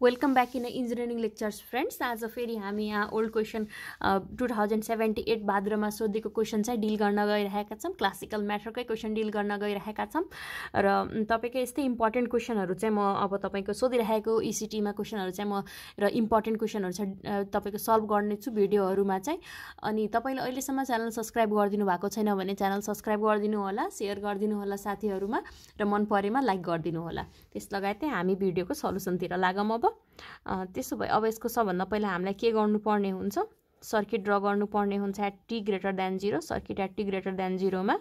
Welcome back in engineering lectures friends आज फेरि हामी यहाँ old question two thousand seventy eight भाद्रमा सोधेको क्वेसन चाहिँ डिल गर्न गइरहेका छौँ। क्लासिकल म्याटरकै क्वेसन डिल गर्न गइरहेका छौँ। र तपाईँको यस्तै इम्पोर्टेन्ट क्वेसनहरू चाहिँ म अब तपाईँको सोधिरहेको इसिटीमा क्वेसनहरू चाहिँ म र इम्पोर्टेन्ट क्वेसनहरू चाहिँ तपाईँको सल्भ गर्नेछु भिडियोहरूमा चाहिँ। अनि तपाईँले अहिलेसम्म च्यानल सब्सक्राइब गरिदिनु भएको छैन भने च्यानल सब्सक्राइब गरिदिनु होला सेयर गरिदिनु होला साथीहरूमा र मन परेमा लाइक गरिदिनु होला। त्यस लगायत हामी भिडियोको सल्युसनतिर लागौँ अब। त्यसो भए अब यसको सबभन्दा पहिला हामीलाई के गर्नुपर्ने हुन्छ? सर्किट ड्र गर्नुपर्ने हुन्छ at T greater than zero circuit at T greater than जिरोमा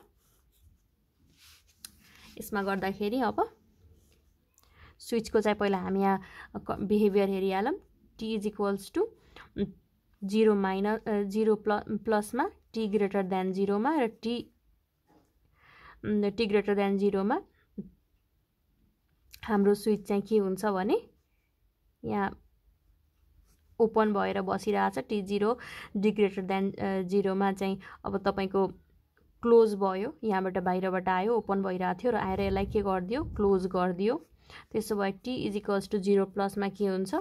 यसमा गर्दाखेरि अब स्विचको चाहिँ पहिला हामी यहाँ behaviour हेरिहालौँ। T is equals to zero minus zero plus प्लसमा T greater than जिरोमा र टी टी ग्रेटर देन जिरोमा हाम्रो स्विच चाहिँ के हुन्छ भने यहाँ ओपन भएर बसिरहेछ T zero D greater than जिरोमा चाहिँ अब तपाईँको क्लोज भयो। यहाँबाट बाहिरबाट आयो ओपन भइरहेको थियो र आएर यसलाई के गरिदियो? क्लोज गरिदियो। त्यसो भए T is equals to zero प्लसमा के हुन्छ?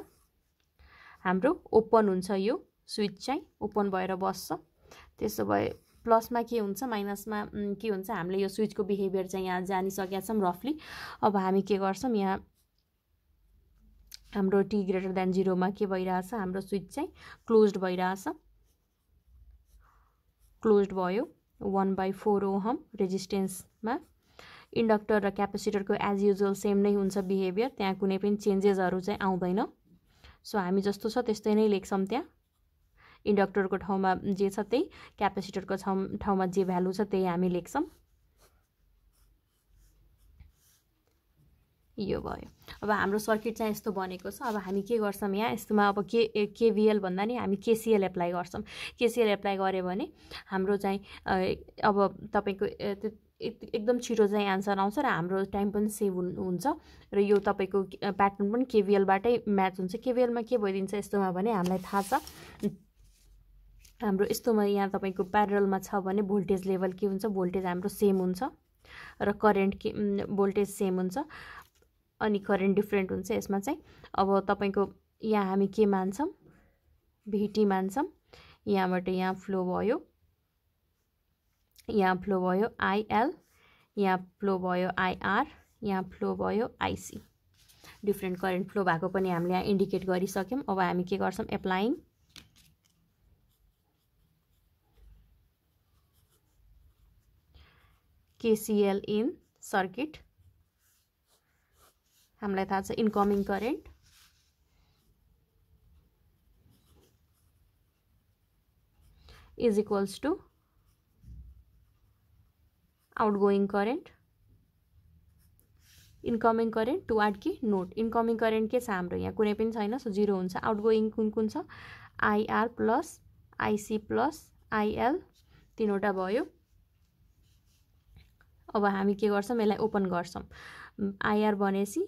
हाम्रो ओपन हुन्छ यो स्विच चाहिँ ओपन भएर बस्छ। त्यसो भए प्लसमा के हुन्छ? माइनसमा के हुन्छ? हामीले यो स्विचको बिहेभियर चाहिँ यहाँ जानिसकेका छौँ रफली अब हामी के गर्छौँ? यहाँ हाम्रो टी ग्रेटर देन जिरोमा के भइरहेछ? हाम्रो स्विच चाहिँ क्लोज भइरहेछ। क्लोज भयो। वान बाई फोर ओहम रेजिस्टेन्समा इन्डक्टर र क्यापेसिटरको एज युजुअल सेम नै हुन्छ बिहेभियर त्यहाँ कुनै पनि चेन्जेसहरू चाहिँ आउँदैन। सो हामी जस्तो छ त्यस्तै नै लेख्छौँ त्यहाँ। इन्डक्टरको ठाउँमा जे छ त्यही। क्यापेसिटरको ठाउँमा जे भ्यालु छ त्यही हामी लेख्छौँ। यो भयो। अब हाम्रो सर्किट चाहिँ यस्तो बनेको छ। अब हामी के गर्छौँ यहाँ? यस्तोमा अब के केभिएल भन्दा नि हामी केसिएल एप्लाई गर्छौँ। केसिएल एप्लाई गऱ्यो भने हाम्रो चाहिँ अब तपाईँको एकदम छिटो चाहिँ एन्सर आउँछ र हाम्रो टाइम पनि सेभ हुन्छ। र यो तपाईँको प्याटर्न पनि केभिएलबाटै म्याच हुन्छ। केभिएलमा के भइदिन्छ यस्तोमा भने हामीलाई थाहा छ। हाम्रो यस्तोमा यहाँ तपाईँको प्यारलमा छ भने भोल्टेज लेभल के हुन्छ? भोल्टेज हाम्रो सेम हुन्छ। र करेन्ट के भोल्टेज सेम हुन्छ। अनि करेन्ट डिफ्रेन्ट हुन्छ यसमा चाहिँ। अब तपाईँको यहाँ हामी के मान्छौँ? भिटी मान्छौँ। यहाँबाट यहाँ फ्लो भयो। यहाँ फ्लो भयो आइएल यहाँ फ्लो भयो आइआर यहाँ फ्लो भयो आइसी डिफ्रेन्ट करेन्ट फ्लो भएको पनि हामीले यहाँ इन्डिकेट गरिसक्यौँ। अब हामी के गर्छौँ? Applying KCL in circuit. हामीलाई थाहा छ incoming current is equals to outgoing current incoming current to art कि नोट इन्कमिङ करेन्ट के छ हाम्रो यहाँ कुनै पनि छैन सो जिरो हुन्छ। आउटगोइङ कुन कुन छ? IR plus IC plus IL तिनवटा भयो। अब हामी के गर्छौँ? यसलाई ओपन गर्छौँ। आइआर भनेपछि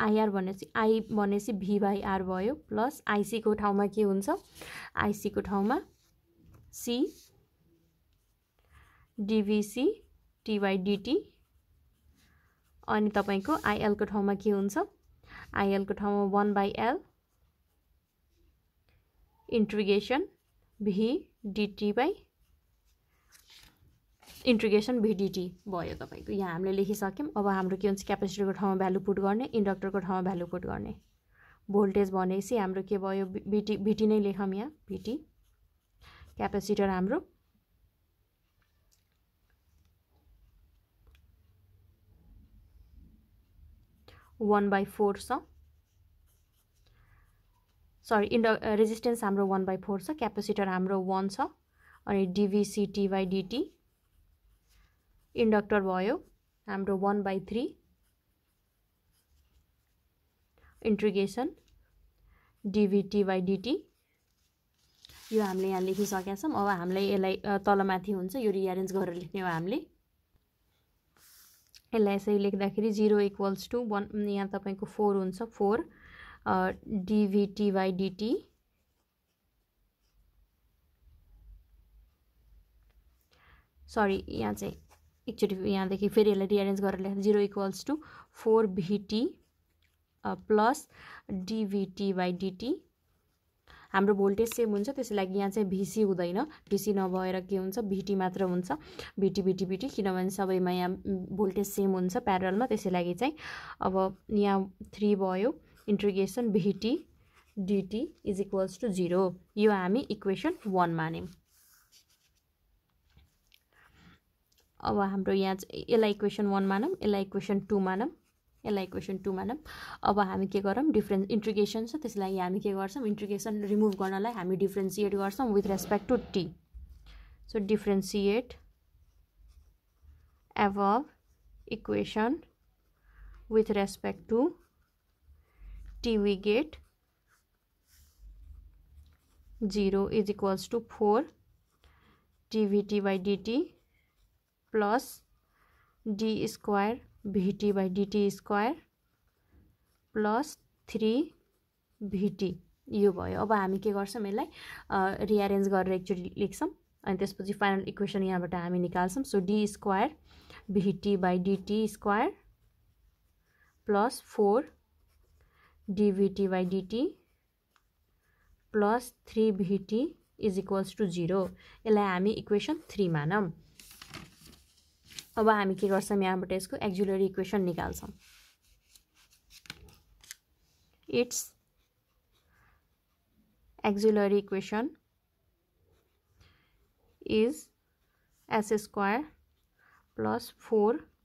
आइआर भनेपछि आई भनेपछि भी बाई आर भयो प्लस आइसीको ठाउँमा के हुन्छ? आइसीको ठाउँमा सी डिभिसी टिवाई डिटी अनि तपाईँको आइएलको ठाउँमा के हुन्छ? आइएलको ठाउँमा one by L integration V D T by integration V D T भयो तपाईँको। यहाँ हामीले लेखिसक्यौँ। अब हाम्रो के हुन्छ क्यापेसिटरको ठाउँमा भ्यालु पुट गर्ने इन्डक्टरको ठाउँमा भ्यालु पुट गर्ने। भोल्टेज भनेपछि हाम्रो के भयो भिटी भिटी नै लेखौँ यहाँ भिटी क्यापेसिटर हाम्रो वान बाई फोर छ। सरी इन्ड रेजिस्टेन्स हाम्रो वान बाई फोर छ क्यापेसिटर हाम्रो वान छ। अनि DVCT by D T inductor भयो हाम्रो one by three integration D V T by D T यो हामीले यहाँ लेखिसकेका छौँ। अब हामीले यसलाई तलमाथि हुन्छ। यो रिएरेन्ज गरेर लेख्ने हो हामीले। यसलाई यसरी लेख्दाखेरि जिरो इक्वल्स टु वान यहाँ तपाईँको फोर हुन्छ। Four DVT by DT sorry यहाँ चाहिँ एकचोटि यहाँदेखि फेरि यसलाई रिएरेन्ज गरेर लेख्दा zero equals to four VT plus DVT by DT हाम्रो भोल्टेज सेम हुन्छ त्यसै लागि यहाँ चाहिँ भिसी हुँदैन। भिसी नभएर के हुन्छ? भिटी मात्र हुन्छ। भिटी भिटी भिटी किनभने सबैमा यहाँ भोल्टेज सेम हुन्छ प्यारलमा त्यसै लागि चाहिँ अब यहाँ थ्री भयो। Integration V T D T is equals to zero यो हामी इक्वेसन वान मान्यौँ। अब हाम्रो यहाँ यसलाई इक्वेसन वान मानौँ यसलाई इक्वेसन टू मानौँ यसलाई इक्वेसन टू मानौँ। अब हामी के गरौँ? डिफ्रेन्स इन्ट्रिगेसन छ त्यसलाई हामी के गर्छौँ? इन्ट्रिगेसन रिमुभ गर्नलाई हामी डिफ्रेन्सिएट गर्छौँ with respect to T so differentiate above equation with respect to t we get 0 is equals to 4 dvt by dt plus d square vt by dt square plus three V T यो भयो। अब हामी के गर्छौँ यसलाई? Rearrange गरेर एकचोटि लेख्छौँ। अनि त्यसपछि फाइनल इक्वेसन यहाँबाट हामी निकाल्छौँ। So D square V T by D T square plus four D V T by D T plus three V T is equals to zero यसलाई हामी इक्वेसन थ्री मानौँ। अब हामी के गर्छौँ? यहाँबाट यसको एक्जुलरी इक्वेसन निकाल्छौँ। It's auxiliary equation is s square plus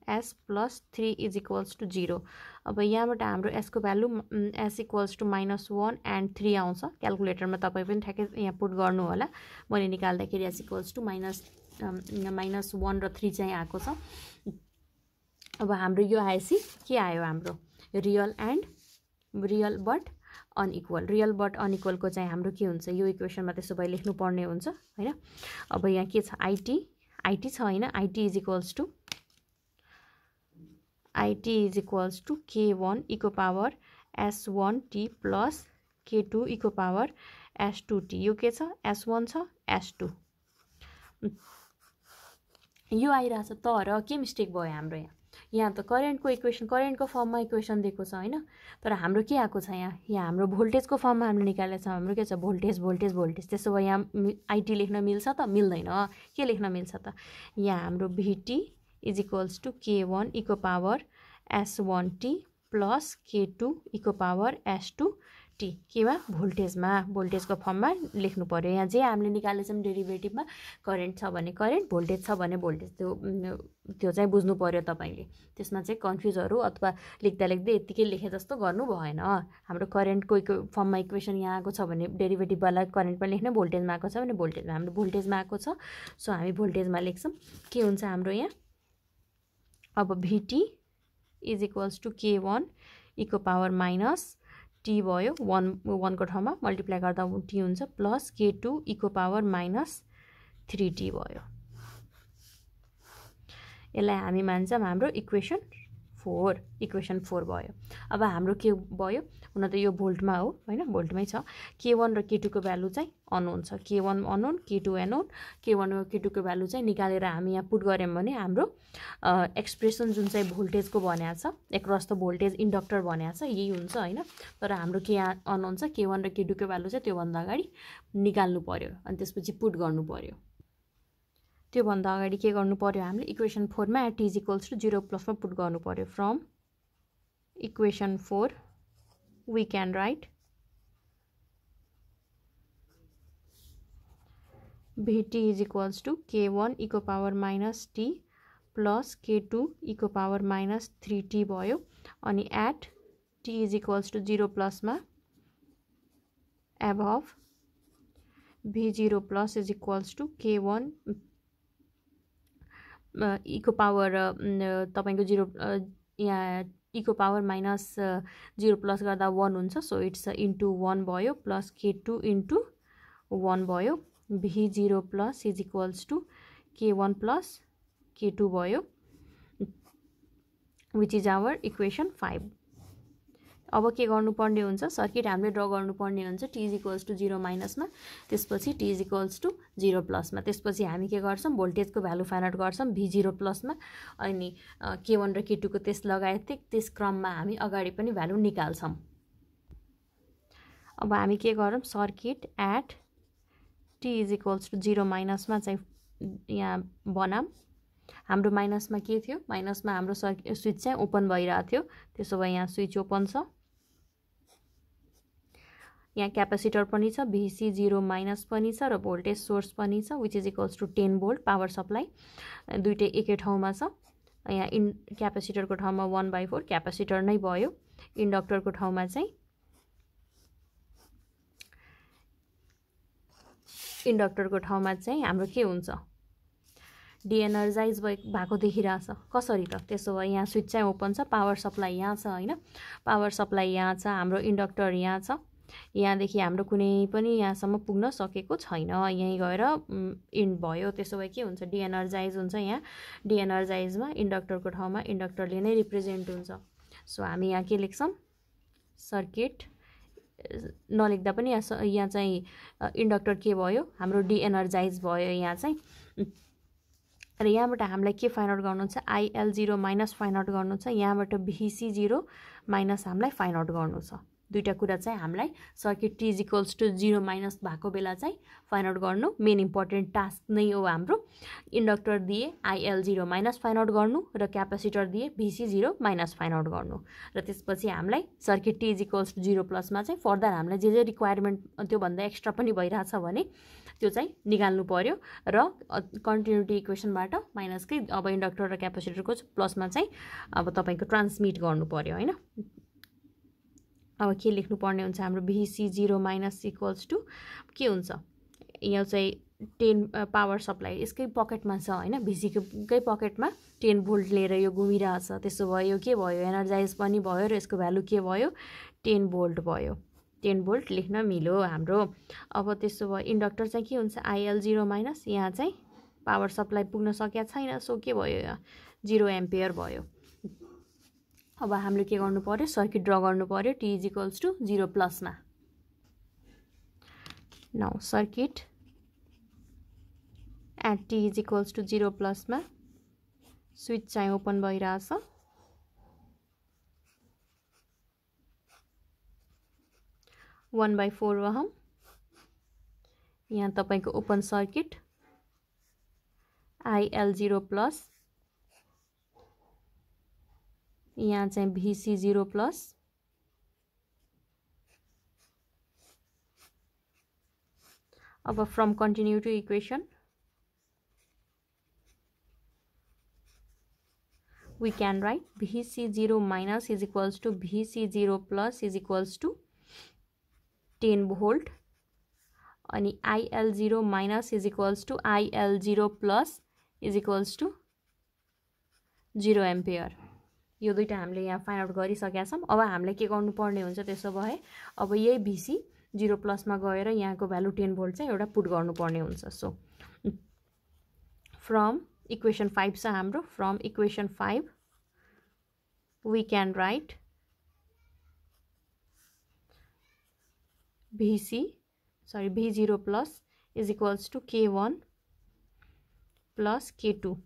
4s plus 3 is equals to 0 अब यहाँबाट हाम्रो यसको value S equals to minus one and three आउँछ। क्यालकुलेटरमा तपाईँ पनि ठ्याक्कै यहाँ पुट गर्नु होला। मैले निकाल्दाखेरि S equals to minus minus one र थ्री चाहिँ आएको छ। अब हाम्रो यो आएपछि के आयो हाम्रो? Real and real but unequal real but अनइक्वलको चाहिँ हाम्रो के हुन्छ? यो इक्वेसनमा त्यसो भए लेख्नुपर्ने हुन्छ होइन? अब यहाँ के छ? आइटी आइटी छ होइन? I T is equals to I T is equals to K one eco power S one T plus K two eco power S two T यो के छ? एस वान छ एस टू यो आइरहेछ। तर के मिस्टेक भयो हाम्रो यहाँ? यहाँ त करेन्टको इक्वेसन करेन्टको फर्ममा इक्वेसन दिएको छ होइन? तर हाम्रो के आएको छ यहाँ? यहाँ हाम्रो भोल्टेजको फर्ममा हामीले निकालेको छ। हाम्रो के छ? भोल्टेज भोल्टेज भोल्टेज त्यसो भए यहाँ आइटी लेख्न मिल्छ त? मिल्दैन। के लेख्न मिल्छ त? यहाँ हाम्रो V T is equals to K one eco power S one T plus K two eco power S two T केमा भोल्टेजमा भोल्टेजको फर्ममा लेख्नु पऱ्यो यहाँ जे हामीले निकालेछौँ डेरिभेटिभमा करेन्ट छ भने करेन्ट भोल्टेज छ भने भोल्टेज त्यो त्यो चाहिँ बुझ्नु पऱ्यो तपाईँले। त्यसमा चाहिँ कन्फ्युजहरू अथवा लेख्दा लेख्दै यत्तिकै लेखे जस्तो गर्नु भएन। हाम्रो करेन्टको इक्व फर्ममा इक्वेसन यहाँ आएको छ भने डेरिभेटिभवाला करेन्टमा लेख्ने भोल्टेजमा आएको छ भने भोल्टेजमा हाम्रो भोल्टेजमा आएको छ। सो हामी भोल्टेजमा लेख्छौँ। के हुन्छ हाम्रो यहाँ? अब V T is equals to K one eco power minus T भयो वान वानको ठाउँमा मल्टिप्लाई गर्दा टी हुन्छ प्लस के टू इको पावर माइनस थ्री टी भयो। यसलाई हामी मान्छौँ हाम्रो इक्वेसन फोर इक्वेसन फोर भयो। अब हाम्रो के भयो? हुन त यो भोल्टमा हो होइन? भोल्टमै छ। के वान र के टूको भ्यालु चाहिँ अनोन छ। K one unknown K two unknown K one र के टूको भ्यालु चाहिँ निकालेर हामी यहाँ पुट गऱ्यौँ भने हाम्रो एक्सप्रेसन जुन चाहिँ भोल्टेजको भनेको छ एक्रस द भोल्टेज इन्डक्टर भनेको छ यही हुन्छ होइन? तर हाम्रो के अनोन छ के वान र के टूको भ्यालु चाहिँ त्योभन्दा अगाडि निकाल्नु पऱ्यो अनि त्यसपछि पुट गर्नु पऱ्यो त्योभन्दा अगाडि के गर्नु पऱ्यो हामीले? इक्वेसन फोरमा at is equals to zero प्लसमा put गर्नु पऱ्यो from equation four we can write V T is equals to K one eco power minus T plus K two eco power minus three T भयो। अनि at T is equals to zero प्लसमा above V zero plus is equals to K one eco power तपाईँको zero यहाँ इको power minus zero plus गर्दा one हुन्छ। So it's into one भयो plus K two into one भयो। V zero plus is equals to K one plus K two भयो। Which is our equation five अब के गर्नुपर्ने हुन्छ? सर्किट हामीले ड्र गर्नुपर्ने हुन्छ T is equals to zero माइनसमा त्यसपछि T is equals to zero प्लसमा त्यसपछि हामी के गर्छौँ? भोल्टेजको भ्यालु फाइन्ड आउट गर्छौँ भी जिरो प्लसमा अनि के वान र के टूको त्यस लगायत त्यस क्रममा हामी अगाडि पनि भ्यालु निकाल्छौँ। अब हामी के गरौँ? Circuit at T is equals to zero माइनसमा चाहिँ यहाँ बनाऊँ हाम्रो माइनसमा के थियो? माइनसमा हाम्रो सर्किट स्विच चाहिँ ओपन भइरहेको थियो। त्यसो भए यहाँ स्विच ओपन छ। यहाँ क्यापेसिटर पनि छ भिसी जिरो माइनस पनि छ र भोल्टेज सोर्स पनि छ which is equals to ten volt power supply दुइटै एकै ठाउँमा छ। यहाँ इन क्यापेसिटरको ठाउँमा वान बाई फोर क्यापेसिटर नै भयो। इन्डक्टरको ठाउँमा चाहिँ इन्डक्टरको ठाउँमा चाहिँ हाम्रो के हुन्छ? डिएनर्जाइज भएको देखिरहेछ। कसरी त? त्यसो भए यहाँ स्विच चाहिँ ओपन छ। पावर सप्लाई यहाँ छ होइन? पावर सप्लाई यहाँ छ हाम्रो इन्डक्टर यहाँ छ। यहाँदेखि हाम्रो कुनै पनि यहाँसम्म पुग्न सकेको छैन। यहीँ गएर इन्ड भयो। त्यसो भए के हुन्छ? डिएनर्जाइज हुन्छ यहाँ। डिएनर्जाइजमा इन्डक्टरको ठाउँमा इन्डक्टरले नै रिप्रेजेन्ट हुन्छ। सो हामी यहाँ के लेख्छौँ? सर्किट नलेख्दा पनि यहाँ यहाँ चाहिँ इन्डक्टर के भयो? हाम्रो डिएनर्जाइज भयो यहाँ चाहिँ। र यहाँबाट हामीलाई के फाइन्ड आउट गर्नु छ I L zero minus find out गर्नु छ यहाँबाट भिसी जिरो माइनस हामीलाई फाइन्ड आउट गर्नु छ। दुइटा कुरा चाहिँ हामीलाई circuit T equals to zero minus भएको बेला चाहिँ फाइन्ड आउट गर्नु मेन इम्पोर्टेन्ट टास्क नै हो हाम्रो। इन्डक्टर दिए I L zero minus find out गर्नु र क्यापेसिटर दिए भिसी जिरो माइनस फाइन्ड आउट गर्नु। र त्यसपछि हामीलाई circuit T equals to zero प्लसमा चाहिँ फर्दर हामीलाई जे जे रिक्वायरमेन्ट त्योभन्दा एक्स्ट्रा पनि भइरहेछ भने त्यो चाहिँ निकाल्नु पऱ्यो र कन्टिन्युटी इक्वेसनबाट माइनसकै अब इन्डक्टर र क्यापेसिटरको प्लसमा चाहिँ अब तपाईँको ट्रान्समिट गर्नु पऱ्यो होइन? अब के लेख्नुपर्ने हुन्छ हाम्रो भिसी जिरो माइनस इक्वल्स टु के हुन्छ? यो चाहिँ टेन पावर सप्लाई यसकै पकेटमा छ होइन? भिसीकै पकेटमा टेन भोल्ट लिएर यो घुमिरहेछ। त्यसो भयो के भयो? एनर्जाइज पनि भयो र यसको भ्यालु के भयो? टेन भोल्ट भयो। टेन भोल्ट लेख्न मिल्यो हाम्रो। अब त्यसो भयो इन्डक्टर चाहिँ के हुन्छ? आइएल जिरो माइनस यहाँ चाहिँ पावर सप्लाई पुग्न सकेका छैन। सो के भयो जिरो एम्पियर भयो। अब हामीले के गर्नु पऱ्यो सर्किट ड्र गर्नु पऱ्यो टी इज टु जिरो प्लसमा नौ। Circuit at T is to zero प्लसमा switch चाहिँ ओपन भइरहेछ। वान बाई फोर वहम यहाँ तपाईँको open circuit I L zero plus यहाँ चाहिँ भिसी जिरो प्लस अब from continuity equation we can write VC0 minus is equals to VC0 plus is equals to 10 volt अनि IL0 minus is equals to IL0 plus is equals to 0 ampere यो दुइटा हामीले यहाँ find out गरिसकेका छौँ। अब हामीले के गर्नुपर्ने हुन्छ त्यसो भए अब यही भिसी जिरो प्लसमा गएर यहाँको भ्यालु टेन भोल्ट चाहिँ एउटा पुट गर्नुपर्ने हुन्छ। सो फ्रम इक्वेसन फाइभ छ हाम्रो। From equation five we can write V C sorry V zero plus is equals to K one plus K two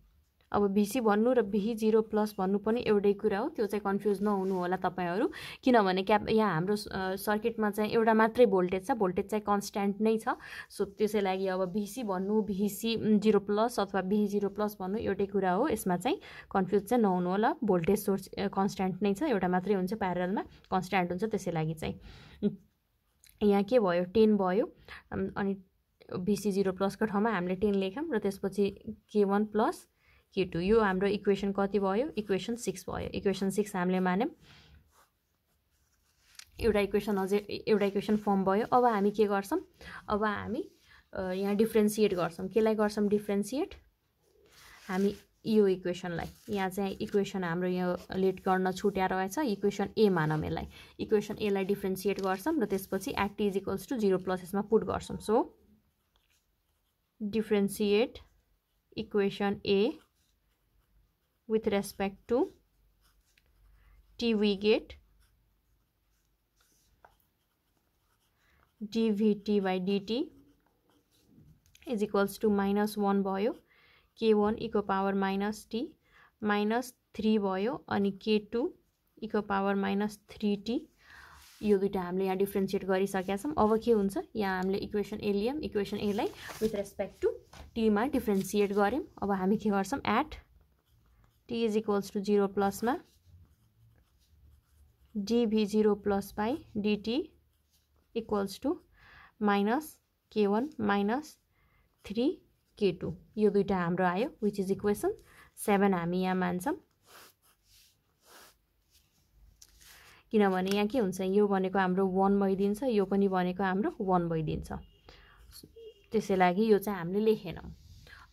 अब भिसी भन्नु र भिही जिरो प्लस भन्नु पनि एउटै कुरा हो। त्यो चाहिँ कन्फ्युज नहुनु होला तपाईँहरू। किनभने क्याप यहाँ हाम्रो सर्किटमा चाहिँ एउटा मात्रै भोल्टेज छ। भोल्टेज चाहिँ कन्सट्यान्ट नै छ। सो त्यसै लागि अब भिसी भन्नु भिसी जिरो प्लस अथवा भिही जिरो प्लस भन्नु एउटै कुरा हो। यसमा चाहिँ कन्फ्युज चाहिँ नहुनु होला। भोल्टेज सोर्स कन्सट्यान्ट नै छ। एउटा मात्रै हुन्छ प्यारलमा। कन्सट्यान्ट हुन्छ त्यसै लागि चाहिँ। यहाँ के भयो? टेन भयो। अनि भिसी जिरो प्लसको ठाउँमा हामीले टेन लेख्यौँ र त्यसपछि के वान प्लस के टू यो हाम्रो इक्वेसन कति भयो? इक्वेसन सिक्स भयो। इक्वेसन सिक्स हामीले मान्यौँ। एउटा इक्वेसन अझै एउटा इक्वेसन फर्म भयो। अब हामी के गर्छौँ? अब हामी यहाँ डिफ्रेन्सिएट गर्छौँ। केलाई गर्छौँ डिफ्रेन्सिएट हामी यो इक्वेसनलाई। यहाँ चाहिँ इक्वेसन हाम्रो यो लेट गर्न छुट्या रहेछ इक्वेसन ए मानौँ यसलाई। इक्वेसन एलाई डिफ्रेन्सिएट गर्छौँ र त्यसपछि act is equals to zero plus यसमा पुट गर्छौँ। So differentiate equation A with respect to t we get D V T by D T is equals to minus one भयो K one eco power minus T minus three भयो अनि K two इको power minus three T यो दुइटा हामीले यहाँ differentiate गरिसकेका छौँ। अब के हुन्छ? यहाँ हामीले इक्वेसन ए लियौँ। इक्वेसन एलाई विथ रेस्पेक्ट टु टीमा डिफ्रेन्सिएट गऱ्यौँ। अब हामी के गर्छौँ? At T is equals to zero प्लसमा D V zero plus by D T equals to minus K one minus three K two यो दुइटा हाम्रो आयो विच इज इक्वेसन सेभेन हामी यहाँ मान्छौँ। किनभने यहाँ के हुन्छ यो भनेको हाम्रो वान भइदिन्छ यो पनि भनेको हाम्रो वान भइदिन्छ। त्यसै लागि यो चाहिँ हामीले लेखेनौँ।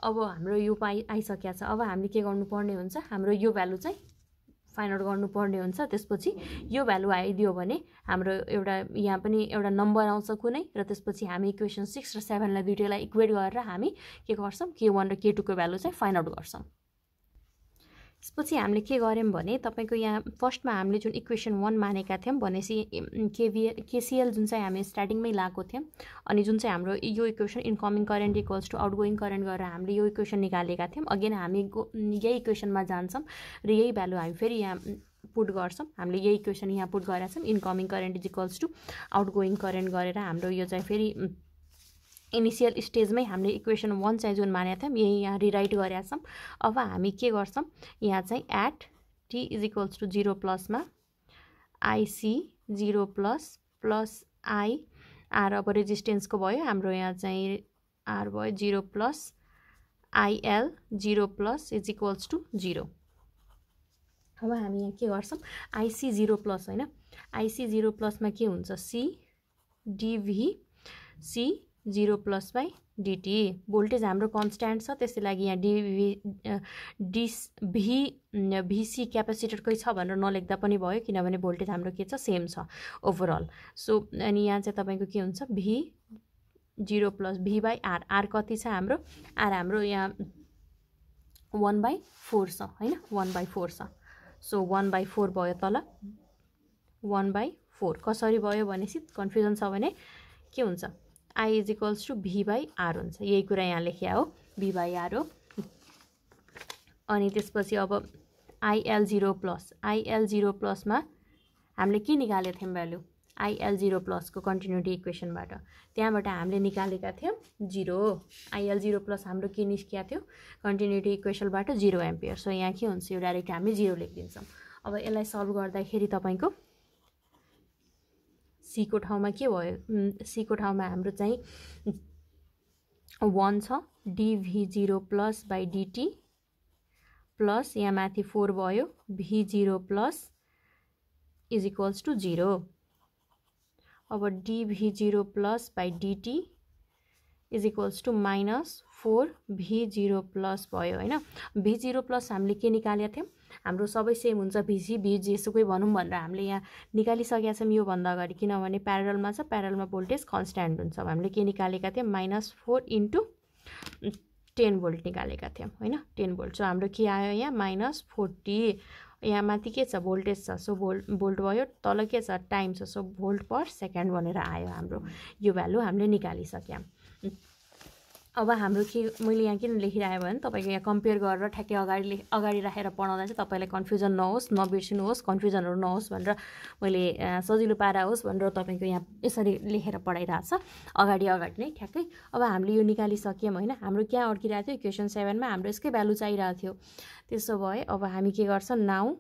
अब हाम्रो यो पाइ आइसकेको छ। अब हामीले के गर्नुपर्ने हुन्छ हाम्रो यो भ्यालु चाहिँ फाइन्ड आउट गर्नुपर्ने हुन्छ। त्यसपछि यो भ्यालु आइदियो भने हाम्रो एउटा यहाँ पनि एउटा नम्बर आउँछ कुनै र त्यसपछि हामी इक्वेसन सिक्स र सेभेनलाई दुइटैलाई इक्वेट गरेर हामी के गर्छौँ के वान र के टूको भ्यालु चाहिँ फाइन्ड आउट गर्छौँ। त्यसपछि हामीले के गऱ्यौँ भने तपाईँको यहाँ फर्स्टमा हामीले जुन इक्वेसन वान मानेका थियौँ भनेपछि केभिए केसिएल जुन चाहिँ हामी स्टार्टिङमै लगाएको थियौँ अनि जुन चाहिँ हाम्रो यो equation incoming current equals to outgoing current गरेर हामीले यो इक्वेसन निकालेका थियौँ। अगेन हामी यही इक्वेसनमा जान्छौँ र यही भ्यालु हामी फेरि यहाँ पुट गर्छौँ। हामीले यही इक्वेसन यहाँ पुट गरेका छौँ incoming current is equals to outgoing current गरेर हाम्रो यो चाहिँ फेरि इनिसियल स्टेजमै हामीले इक्वेसन वान चाहिँ जुन मानेका थियौँ यही यहाँ रिराइट गरेका छौँ। अब हामी के गर्छौँ? यहाँ चाहिँ at T is equals to zero प्लसमा I C zero plus plus I R अब रेजिस्टेन्सको भयो हाम्रो यहाँ चाहिँ आर भयो zero plus I L zero plus is equals to zero अब हामी यहाँ के गर्छौँ? आइसी जिरो प्लस होइन? आइसी जिरो प्लसमा के हुन्छ? C D V C zero plus by D T. Voltage हाम्रो कन्सट्यान्ट छ त्यसै लागि यहाँ डिभी डिस भी भिसी क्यापेसिटरकै छ भनेर नलेख्दा पनि भयो किनभने भोल्टेज हाम्रो के छ सेम छ ओभरअल सो अनि यहाँ चाहिँ तपाईँको के हुन्छ V zero plus V by R. R कति छ हाम्रो? आर हाम्रो यहाँ वान बाई फोर छ होइन? वान बाई फोर छ। सो वान बाई फोर भयो तल। One by four. कसरी भयो भनेपछि कन्फ्युजन छ भने के हुन्छ? I is equals to V by R हुन्छ। यही कुरा यहाँ लेखिया हो भी बाई आर हो। अनि त्यसपछि अब IL zero plus IL zero प्लसमा हामीले के निकालेको थियौँ भ्यालु आइएल जिरो प्लसको कन्टिन्युटी इक्वेसनबाट त्यहाँबाट हामीले निकालेका थियौँ जिरो आइएल जिरो प्लस हाम्रो के निस्किएको थियो? कन्टिन्युटी इक्वेसनबाट जिरो एम्पियर सो यहाँ के हुन्छ? यो डाइरेक्ट हामी जिरो लेखिदिन्छौँ। अब यसलाई सल्भ गर्दाखेरि तपाईँको सीको ठाउँमा के भयो? सीको ठाउँमा हाम्रो चाहिँ वान छ dV zero plus by dt plus यहाँ माथि फोर भयो V zero plus is equals to zero अब dV zero plus by dt is equals to minus four V zero plus भयो होइन? भी जिरो प्लस हामीले के निकालेका थियौँ? हाम्रो सबै सेम हुन्छ भिसी भी जेसुकै भनौँ भनेर हामीले यहाँ निकालिसकेका छौँ योभन्दा अगाडि। किनभने प्यारलमा छ प्यारलमा भोल्टेज कन्सट्यान्ट हुन्छ। हामीले के निकालेका थियौँ? Minus four into ten volt निकालेका थियौँ होइन? टेन भोल्ट सो हाम्रो के आयो यहाँ? माइनस फोर्टी यहाँ माथि के छ? भोल्टेज छ। सो भोल्ट भोल्ट भयो तल के छ? टाइम छ। सो भोल्ट पर सेकेन्ड भनेर आयो हाम्रो। यो भ्यालु हामीले निकालिसक्यौँ। अब हाम्रो के मैले यहाँ किन लेखिरहेँ भने तपाईँको यहाँ कम्पेयर गरेर ठ्याक्कै अगाडि ले अगाडि राखेर पढाउँदा चाहिँ तपाईँलाई कन्फ्युजन नहोस् नबिर्सिनुहोस् कन्फ्युजनहरू नहोस् भनेर मैले सजिलो पारा होस् भनेर तपाईँको यहाँ यसरी लेखेर पढाइरहेको छ। अगाडि अगाडि नै ठ्याक्कै। अब हामीले यो निकालिसक्यौँ होइन। हाम्रो क्या अड्किरहेको थियो इक्वेसन सेभेनमा हाम्रो यसकै भ्यालु चाहिरहेको थियो। त्यसो भए अब हामी के गर्छ now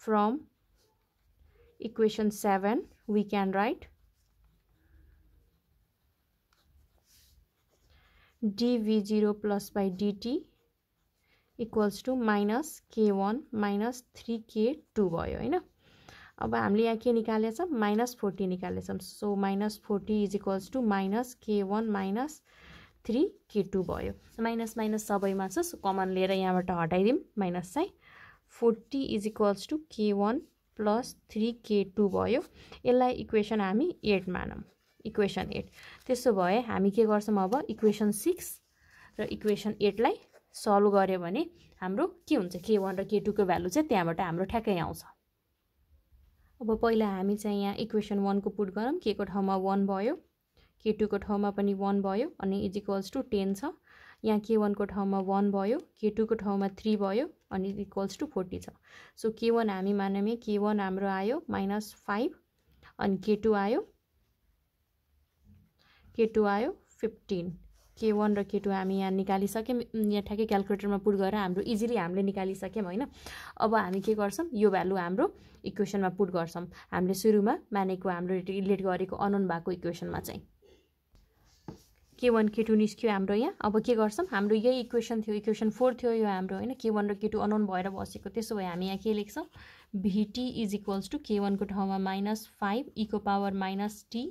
from equation seven we can write dV zero plus by dt equals to minus K one minus three K two भयो होइन? अब हामीले यहाँ के निकालेछौँ? Minus forty निकालेछौँ। So minus forty is equals to minus K one minus three K two भयो। Minus minus सबैमा छ। सो कमन लिएर यहाँबाट हटाइदिउँ। माइनस चाहिँ forty is equals to K one plus three K two भयो। यसलाई इक्वेसन हामी एट मानौँ। Equation eight. त्यसो भए हामी के गर्छौँ अब? इक्वेसन सिक्स र इक्वेसन एटलाई सल्भ गऱ्यो भने हाम्रो के हुन्छ? के वान र के टूको भ्यालु चाहिँ त्यहाँबाट हाम्रो ठ्याक्कै आउँछ। अब पहिला हामी चाहिँ यहाँ इक्वेसन वानको पुट गरौँ। के को ठाउँमा वान भयो? के टूको ठाउँमा पनि वान भयो अनि इज इक्वल्स टु टेन छ। यहाँ के वानको ठाउँमा वान भयो के टूको ठाउँमा थ्री भयो अनि इक्वल्स टु फोर्टी छ। सो के वान हामी मानौँ के वान हाम्रो आयो माइनस फाइभ अनि के टू आयो के टू आयो फिफ्टिन के वान र के टू हामी यहाँ निकालिसक्यौँ। यहाँ ठ्याक्कै क्यालकुलेटरमा पुट गरेर हाम्रो इजिली हामीले निकालिसक्यौँ होइन? अब हामी के गर्छौँ? यो भ्यालु हाम्रो इक्वेसनमा पुट गर्छौँ। हामीले सुरुमा मानेको हाम्रो रिलेट गरेको अनोन भएको इक्वेसनमा चाहिँ। के वान के टू निस्क्यो हाम्रो यहाँ। अब के गर्छौँ? हाम्रो यही इक्वेसन थियो इक्वेसन फोर थियो यो हाम्रो होइन? के वान र के टू अनोन भएर बसेको। त्यसो भए हामी यहाँ के लेख्छौँ? Vt is equals to K वानको ठाउँमा minus five eco power minus T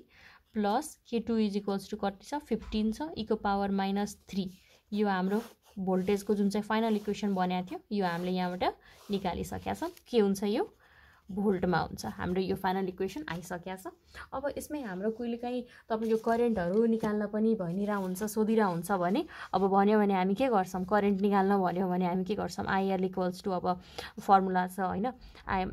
plus K two is equals to कति छ? फिफ्टिन छ इको पावर माइनस थ्री। यो हाम्रो भोल्टेजको जुन चाहिँ फाइनल इक्वेसन बनाएको थियो यो हामीले यहाँबाट निकालिसकेका छौँ। के हुन्छ यो? भोल्टमा हुन्छ। हाम्रो यो फाइनल इक्वेसन आइसकेको छ। अब यसमै हाम्रो कहिलेकाहीँ तपाईँको करेन्टहरू निकाल्न पनि भनिरह हुन्छ सोधिरह हुन्छ भने अब भन्यो भने हामी के गर्छौँ? करेन्ट निकाल्न भन्यो भने हामी के गर्छौँ? आइआर इक्वल्स टु अब फर्मुला छ होइन? आइ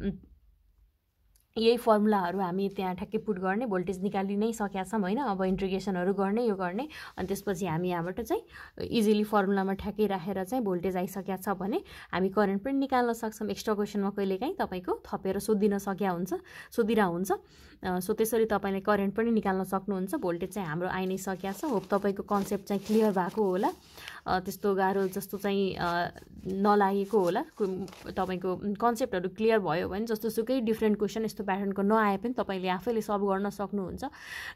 यही फर्मुलाहरू हामी त्यहाँ ठ्याक्कै पुट गर्ने भोल्टेज निकालि नै सकेका छौँ होइन। अब इन्ट्रिगेसनहरू गर्ने यो गर्ने। अनि त्यसपछि हामी यहाँबाट चाहिँ इजिली फर्मुलामा ठ्याक्कै राखेर चाहिँ भोल्टेज आइसकेका छ भने हामी करेन्ट पनि निकाल्न सक्छौँ। एक्स्ट्रा क्वेसनमा कहिलेकाहीँ तपाईँको थपेर सोधिन सकिया हुन्छ सोधिरह हुन्छ सो त्यसरी तपाईँले करेन्ट पनि निकाल्न सक्नुहुन्छ। भोल्टेज चाहिँ हाम्रो आइ नै सकिया छ। होप तपाईँको कन्सेप्ट चाहिँ क्लियर भएको होला। त्यस्तो गाह्रो जस्तो चाहिँ नलागेको होला। तपाईँको कन्सेप्टहरू क्लियर भयो भने जस्तो सुकै डिफ्रेन्ट क्वेसन यस्तो प्याटर्नको नआए पनि तपाईँले आफैले सल्भ गर्न सक्नुहुन्छ।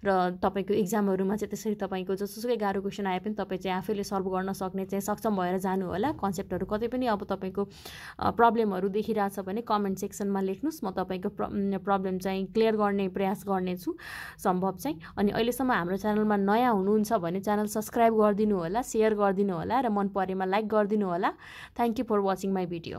र तपाईँको इक्जामहरूमा चाहिँ त्यसरी तपाईँको जस्तोसुकै गाह्रो क्वेसन आए पनि तपाईँ चाहिँ आफैले सल्भ गर्न सक्ने चाहिँ सक्षम भएर जानु होला। कन्सेप्टहरू कतै पनि अब तपाईँको प्रब्लमहरू देखिरहेछ भने कमेन्ट सेक्सनमा लेख्नुहोस्। म तपाईँको प्रब्लम चाहिँ क्लियर गर्ने प्रयास गर्नेछु सम्भव चाहिँ। अनि अहिलेसम्म हाम्रो च्यानलमा नयाँ हुनुहुन्छ भने च्यानल सब्सक्राइब गरिदिनु होला सेयर गरिदिनु होला र मन परेमा लाइक गरिदिनु होला। Thank you for watching my video